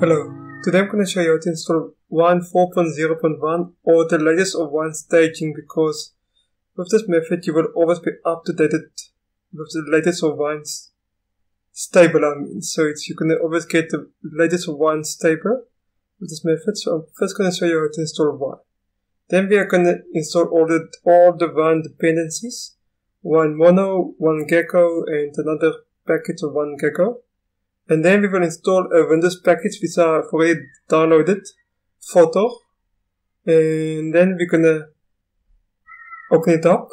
Hello, today I'm going to show you how to install Wine 4.0.1 or the latest of Wine staging because with this method you will always be up to date with the latest of Wine's stable I mean. So you can always get the latest of Wine stable with this method. So I'm first going to show you how to install Wine. Then we are going to install all the, all the Wine dependencies. Wine mono, Wine gecko, and another package of Wine gecko. And then we will install a Windows package which are already downloaded, Photo. And then we're gonna open it up.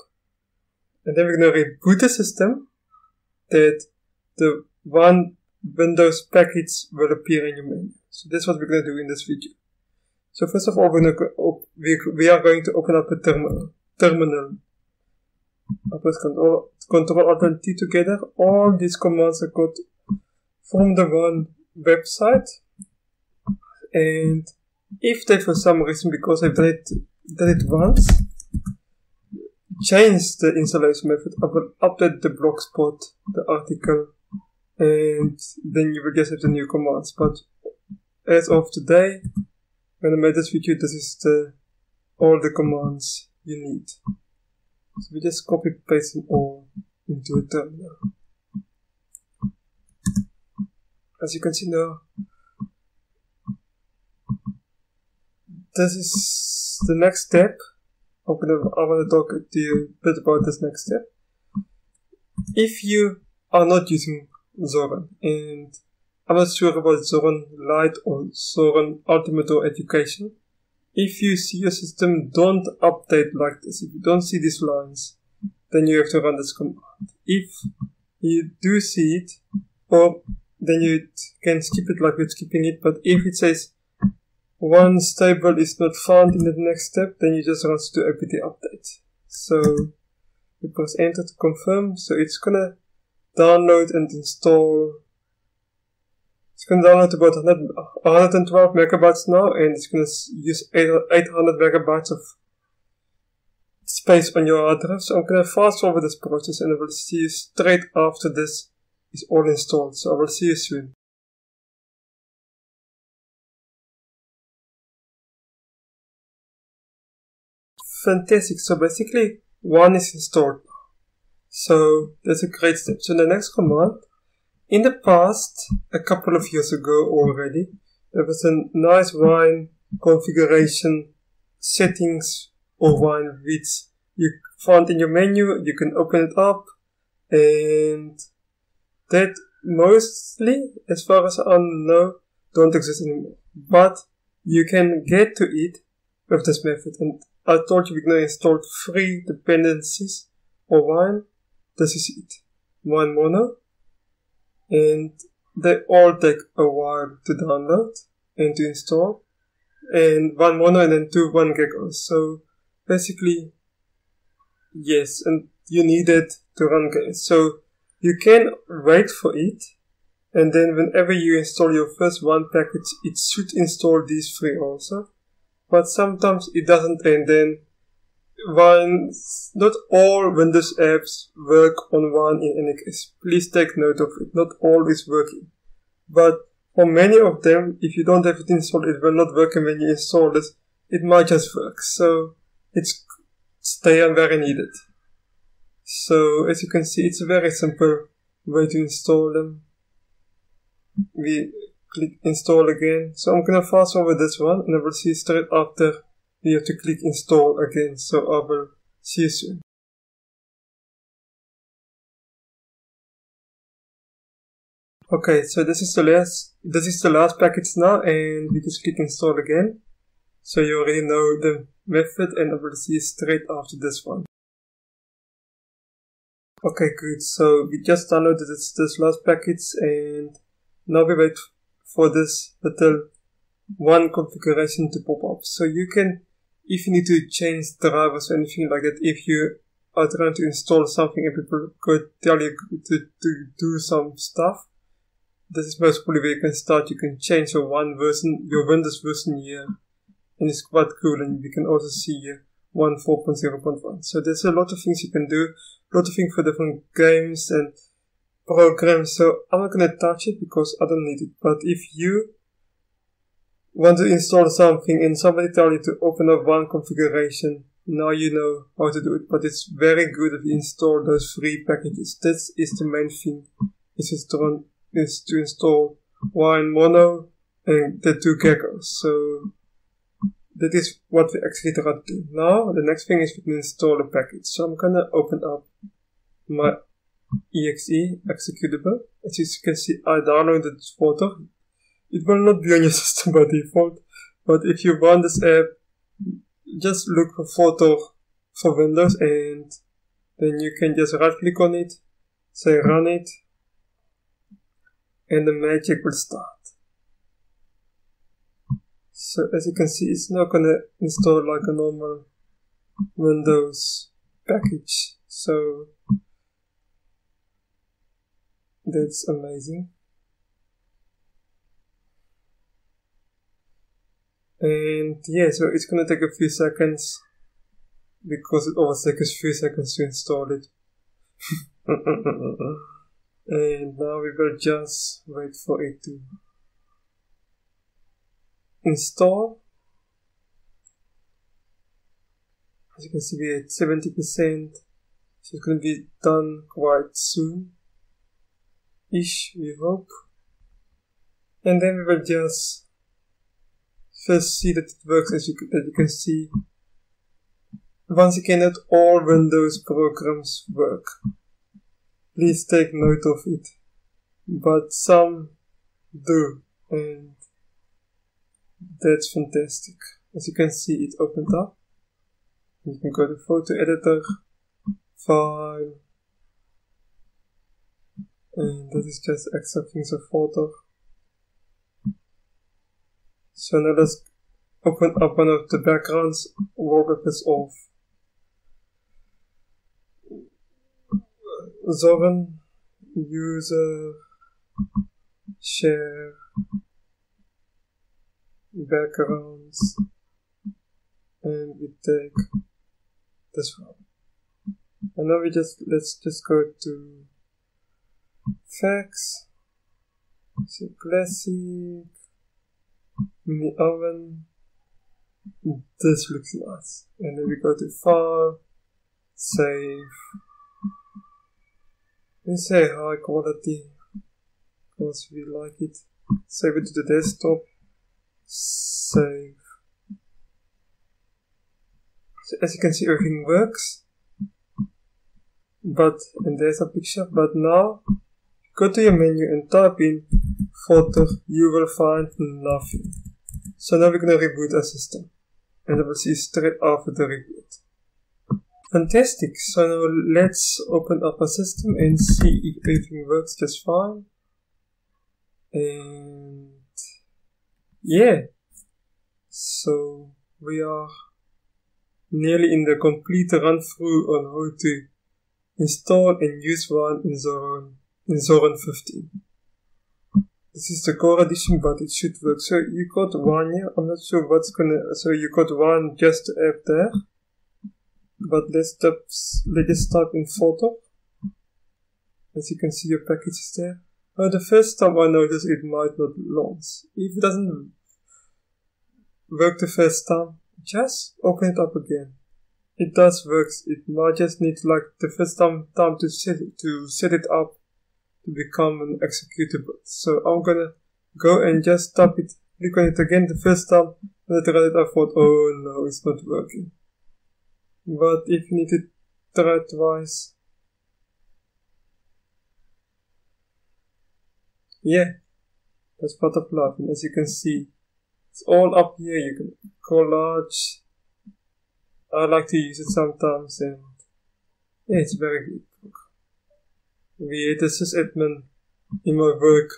And then we're gonna reboot the system that the Wine Windows package will appear in your menu. So that's what we're gonna do in this video. So first of all, we're gonna go, we, are going to open up a terminal. Terminal. I press Control Control Alt T together. All these commands are got from the Wine website. And if they for some reason because I've done it, done it once change the installation method I will update the blogspot the article and then you will have the new commands. But as of today when I made this video this is the all the commands you need. So we just copy paste them all into a terminal as you can see now. This is the next step. I'm gonna I want to talk to you a bit about this next step. If you are not using Zorin and I'm not sure about Zorin Lite or Zorin Ultimate or Education if you see your system don't update like this. If you don't see these lines then you have to run this command. If you do see it or then you can skip it like we're skipping it. But if it says Wine stable is not found in the next step, then you just run sudo apt update. So you press enter to confirm. So it's gonna download and install. It's gonna download about 112 megabytes now, and it's gonna use 800 megabytes of space on your hard drive. So I'm gonna fast forward this process, and I will see you straight after this is all installed, so I will see you soon. Fantastic, so basically Wine is installed. So that's a great step. So the next command, in the past, a couple of years ago already, there was a nice wine configuration settings or wine which you found in your menu, you can open it up and that mostly, as far as I know, don't exist anymore. But you can get to it with this method. And I told you we're going to install three dependencies or one. This is it. Wine mono. And they all take a while to download and to install. And Wine mono and then two Wine geckos. So basically, yes, and you need it to run games. So you can wait for it, and then whenever you install your first Wine package, it should install these three also. But sometimes it doesn't, and then one, not all Windows apps work on Wine in any case. Please take note of it. Not all is working. But for many of them, if you don't have it installed, it will not work, and when you install it, it might just work. So it's stay on where needed. So as you can see, it's a very simple way to install them. We click install again. So I'm gonna fast forward this one and I will see straight after we have to click install again. So I will see you soon. Okay, so this is the last this is the last package now and we just click install again. So you already know the method and I will see you straight after this one. Okay, good. So we just downloaded this, this last package and now we wait for this little Wine configuration to pop up. So you can, if you need to change drivers or anything like that, if you are trying to install something and people could tell you to, to do some stuff, this is most probably where you can start. You can change your Wine version, your Windows version here, and it's quite cool. And you can also see here Wine 4.0.1. So there's a lot of things you can do, a lot of things for different games and programs. So I'm not gonna touch it because I don't need it. But if you want to install something and somebody tell you to open up Wine configuration, now you know how to do it. But it's very good if you install those free packages. This is the main thing. Is to, is to install Wine mono and the two geckos. So that is what we actually try to do. Now the next thing is we can install a package. So I'm gonna open up my exe executable. As you can see, I downloaded this photo. It will not be on your system by default, but if you want this app, just look for photo for Windows and then you can just right click on it, say run it, and the magic will start. So as you can see, it's not gonna install like a normal Windows package. So that's amazing. And yeah, so it's gonna take a few seconds because it always takes a few seconds to install it. and now we will just wait for it to install. As you can see, we're at 70%, so it's going to be done quite soon. Ish, we hope. And then we will just first see that it works as you, that you can see. Once again, not all Windows programs work. Please take note of it. But some do, and that's fantastic. As you can see, it opened up. You can go to photo editor, file, and that is just accepting the photo. So now let's open up one of the backgrounds, wallpapers off. Zorin, user, share, backgrounds and we take this one. And now we just let's just go to facts, so classic, in the oven. This looks nice. And then we go to file, save, and say high quality because we like it. Save it to the desktop save. So as you can see, everything works. But, and there's a picture, but now, go to your menu and type in photo, you will find nothing. So now we're gonna reboot our system. And I will see straight after the reboot. Fantastic. So now let's open up our system and see if everything works just fine. And yeah. So we are nearly in the complete run through on how to install and use Wine in Zorin, in Zorin 15. This is the core edition, but it should work. So you got Wine here. I'm not sure what's gonna. So you got one just app there. But let's stop. Let's start in photo. As you can see, your package is there. The first time I noticed it might not launch. If it doesn't work the first time, just open it up again. It does work. It might just need like the first time time to set it to set it up to become an executable. So I'm gonna go and just tap it, click on it again the first time, and I tried it. I thought, oh no, it's not working. But if you need to try twice, yeah, that's part of life. And as you can see, it's all up here. You can collage. I like to use it sometimes, and yeah, it's very good book. Had a sysadmin in my work.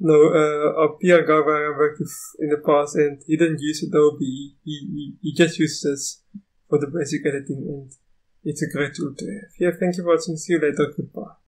No, uh, a peer guy where I worked with in the past, and he didn't use Adobe. He, he, he just used this for the basic editing, and it's a great tool to have. Yeah, thank you for watching. See you later. Goodbye.